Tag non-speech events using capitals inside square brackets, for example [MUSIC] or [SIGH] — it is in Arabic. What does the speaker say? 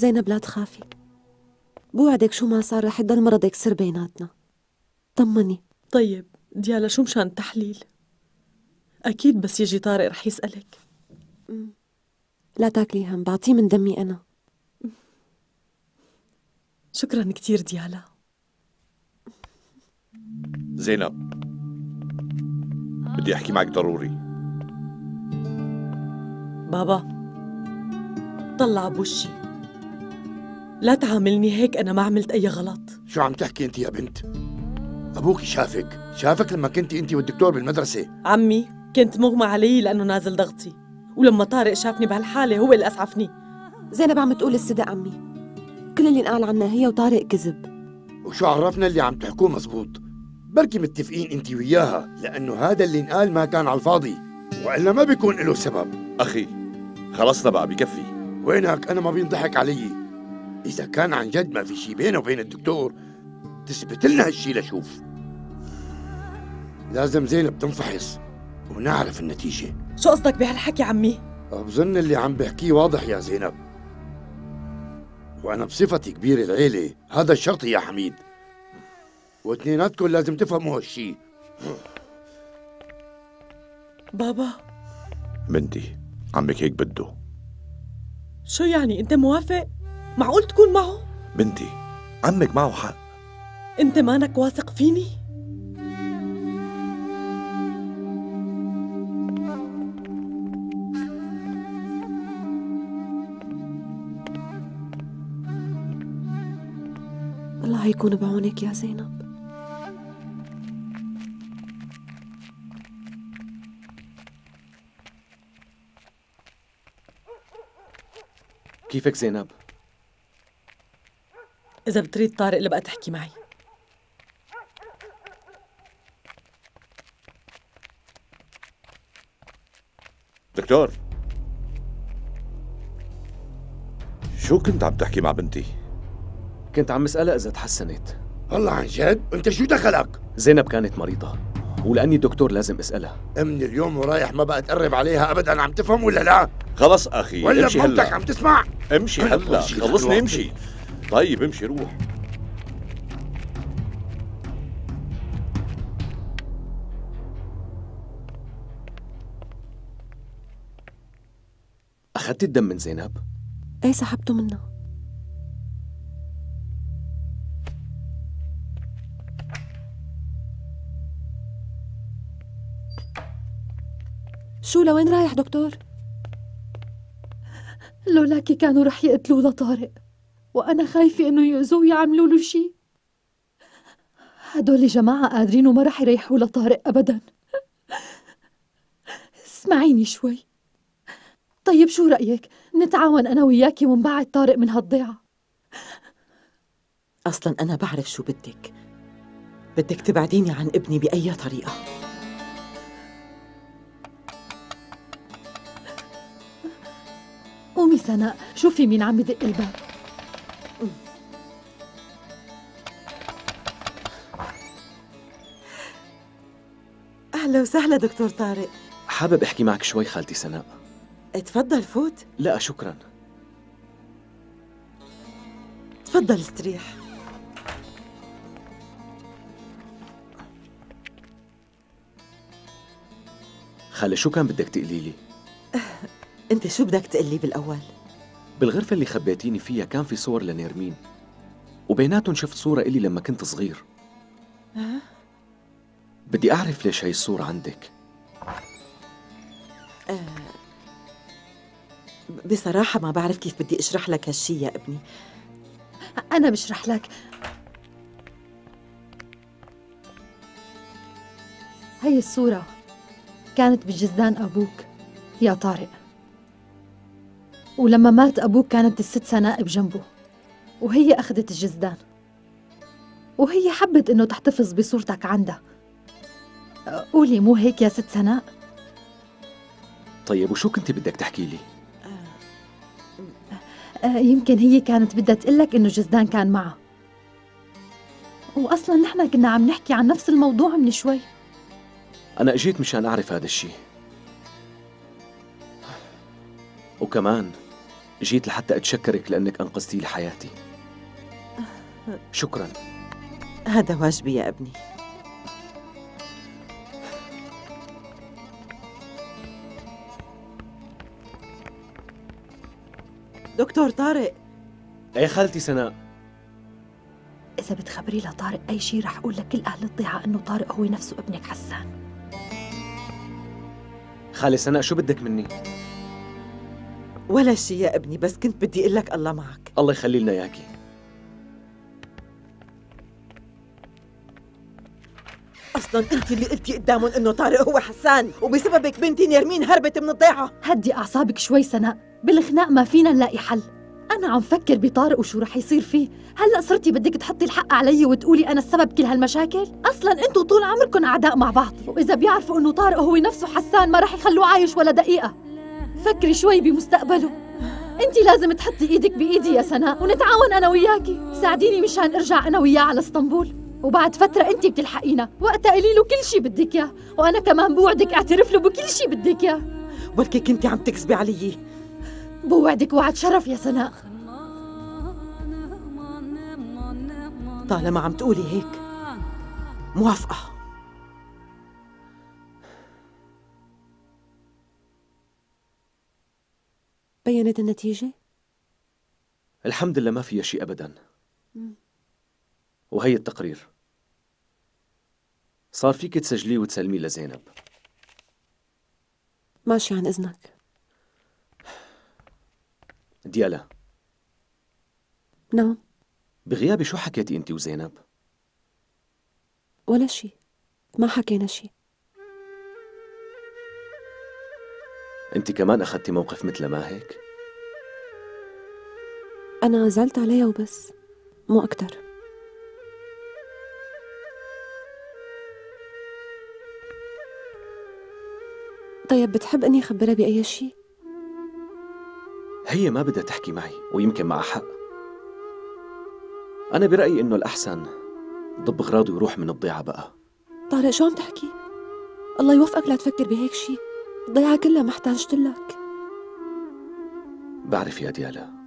زينب لا تخافي. بوعدك شو ما صار رح يضل مرضك سر بيناتنا. طمني. طيب ديالا شو مشان التحليل؟ أكيد بس يجي طارق رح يسألك. لا تاكلي هم بعطيه من دمي أنا. شكرا كثير ديالا. زينب بدي أحكي معك ضروري. بابا طلع بوشي لا تعاملني هيك أنا ما عملت أي غلط. شو عم تحكي انت يا بنت؟ أبوك شافك شافك لما كنتي انت والدكتور بالمدرسة. عمي كنت مغمى علي لأنه نازل ضغطي. ولما طارق شافني بهالحالة هو اللي أسعفني. زينب عم تقول الصدق عمي. كل اللي انقال عنها هي وطارق كذب. وشو عرفنا اللي عم تحكوه مزبوط؟ بركي متفقين انت وياها لأنه هذا اللي انقال ما كان على الفاضي. وإلا ما بيكون له سبب. أخي خلصنا بقى بكفي. وينك؟ أنا ما بينضحك علي. إذا كان عن جد ما في شي بينه وبين الدكتور تثبت لنا هالشي لشوف. لازم زينب تنفحص ونعرف النتيجة. شو قصدك بهالحكي عمي؟ بظن اللي عم بحكيه واضح يا زينب. وأنا بصفتي كبير العيلة هذا الشرط يا حميد. واثنيناتكم لازم تفهموا هالشي. بابا. بنتي عمك هيك بده. شو يعني؟ أنت موافق؟ معقول تكون معه؟ بنتي عمك معه حق أنت مانك واثق فيني؟ الله يكون بعونك يا زينب كيفك زينب؟ إذا بتريد طارق لبقى تحكي معي. دكتور. شو كنت عم تحكي مع بنتي؟ كنت عم اسألها إذا تحسنت. والله عن جد؟ أنت شو دخلك؟ زينب كانت مريضة ولأني دكتور لازم أسألها. من اليوم ورايح ما بقى تقرب عليها ابدا عم تفهم ولا لا؟ خلص أخي ولا امشي بموتك هلأ. عم تسمع؟ امشي هلأ. خلصني. امشي. طيب امشي روح أخذت الدم من زينب؟ إيه سحبته منها شو لوين رايح دكتور؟ لولاكي كانوا رح يقتلوا لطارق وأنا خايفة إنه يأذوه ويعملوا له شي. هدول جماعة قادرين وما رح يريحوا لطارق أبدا. اسمعيني شوي. طيب شو رأيك؟ نتعاون أنا وياكي ونبعد طارق من هالضيعة. أصلا أنا بعرف شو بدك. بدك تبعديني عن ابني بأي طريقة. قومي سناء شوفي مين عم يدق الباب. أهلا وسهلا دكتور طارق. حابب أحكي معك شوي خالتي سناء. اتفضل فوت. لا شكرا. تفضل استريح. خالي شو كان بدك تقولي لي؟ [LAUGHS] أنت شو بدك تقلي بالأول؟ بالغرفة اللي خبيتيني فيها كان في صور لنيرمين وبيناتهم شفت صورة إلي لما كنت صغير. بدي أعرف ليش هاي الصورة عندك. بصراحة ما بعرف كيف بدي أشرح لك هالشي يا ابني. أنا بشرح لك. هي الصورة كانت بجزدان أبوك يا طارق. ولما مات أبوك كانت الست سناء بجنبه وهي أخذت الجزدان. وهي حبت إنه تحتفظ بصورتك عندها. قولي مو هيك يا ست سناء؟ طيب وشو كنت بدك تحكي لي؟ آه، يمكن هي كانت بدها تقلك إنه جزدان كان معها. وأصلا نحن كنا عم نحكي عن نفس الموضوع من شوي. أنا أجيت مشان أعرف هذا الشيء. وكمان جيت لحتى أتشكرك لأنك أنقذتي لي حياتي شكراً. هذا واجبي يا أبني. دكتور طارق. أي خالتي سناء؟ إذا بتخبري لطارق أي شيء رح أقول لكل أهل الضيعة إنه طارق هو نفسه ابنك حسان. خالي سناء شو بدك مني؟ ولا شيء يا ابني بس كنت بدي أقول لك الله معك. الله يخلي لنا إياكي. أصلا أنت اللي قلتي قدامهم إنه طارق هو حسان وبسببك بنتي نرمين هربت من الضيعة. هدي أعصابك شوي سناء. بالخناق ما فينا نلاقي حل. أنا عم فكر بطارق وشو رح يصير فيه. هلأ صرتي بدك تحطي الحق علي وتقولي أنا السبب كل هالمشاكل؟ أصلا أنتوا طول عمركم أعداء مع بعض. وإذا بيعرفوا إنه طارق هو نفسه حسان ما رح يخلوه عايش ولا دقيقة. فكري شوي بمستقبله. انت لازم تحطي إيدك بإيدي يا سناء ونتعاون أنا وياكي. ساعديني مشان أرجع أنا وياه على إسطنبول. وبعد فترة انت بتلحقينا. وقتها قولي له كل شي بدك إياه. وأنا كمان بوعدك أعترف له بكل شي بدك إياه. بركي كنتي عم تكذبي علي. بوعدك وعد شرف يا سناء. طالما عم تقولي هيك موافقة. بينت النتيجة؟ الحمد لله ما فيها شيء أبداً. وهي التقرير. صار فيك تسجليه وتسلميه لزينب. ماشي عن إذنك. ديالا نعم بغيابي شو حكيتي أنت وزينب؟ ولا شي ما حكينا شي أنت كمان أخذتي موقف مثل ما هيك؟ أنا زعلت عليها وبس مو أكتر طيب بتحب إني أخبرها بأي شي؟ هي ما بدها تحكي معي ويمكن معها حق. أنا برأيي إنه الأحسن ضب أغراضي وروح من الضيعة بقى. طارق شو عم تحكي؟ الله يوفقك لا تفكر بهيك شي. الضيعة كلها محتاجة لك بعرف يا ديالا